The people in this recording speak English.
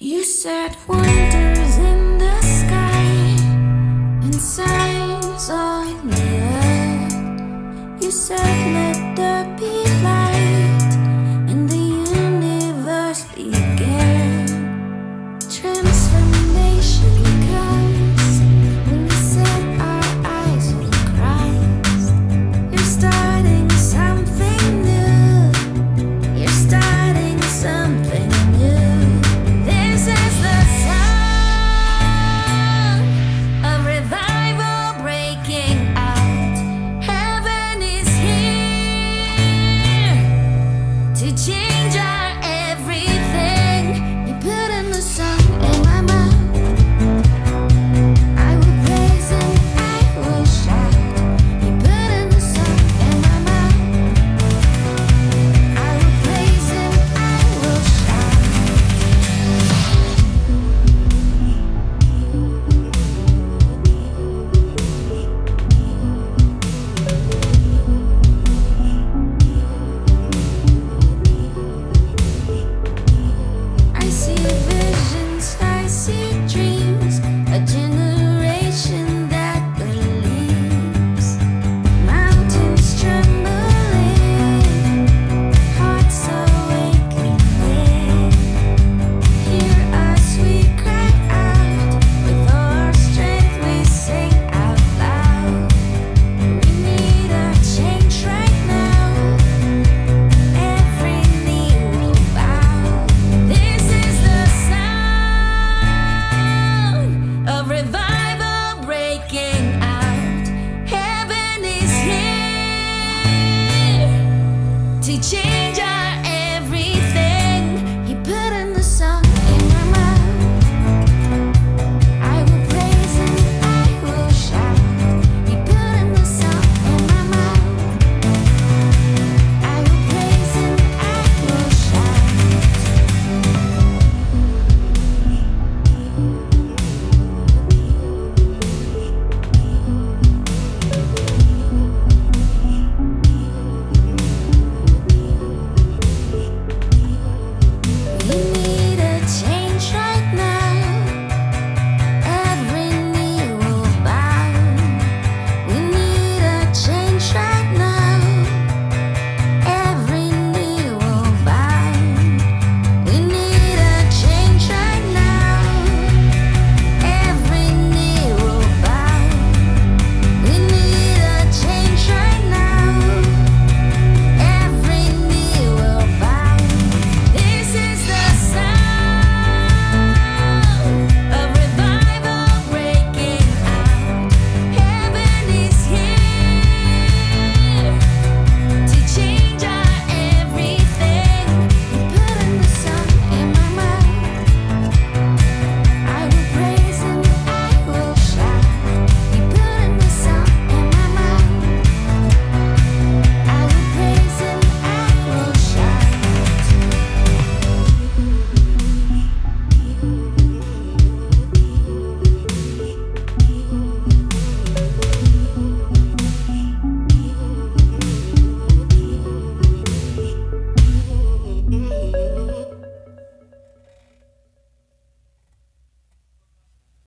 You said wonders in the sky And signs on the earth. You said let there be light And the universe began see change.